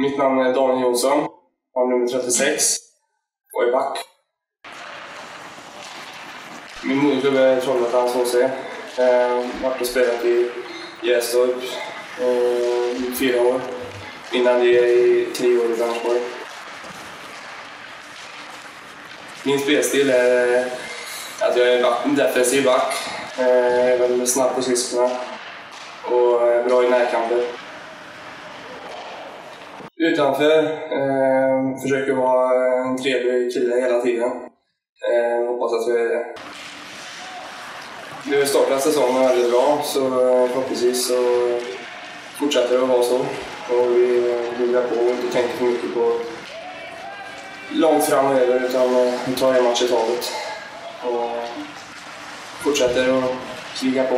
Mitt namn är Daniel Jonsson, har nummer 36 och är back. Min moderklubb är Trollhättans HC. Eh, varit och spelat i Grästorp eh, i fyra år. Innan det i tre år i Vänersborg. Min spelstil är eh, att jag är en defensiv back. Eh, är väldigt snabb på skridskorna och är bra i närkamper. Utanför eh, försöker vara en trevlig kille hela tiden. Eh, hoppas att vi nu startar säsongen väldigt bra, så eh, förhoppningsvis så fortsätter det att vara så. Och vi bygger på och inte tänker för mycket på långt framöver, utan eh, vi tar en match i taget. Och fortsätter att kriga på.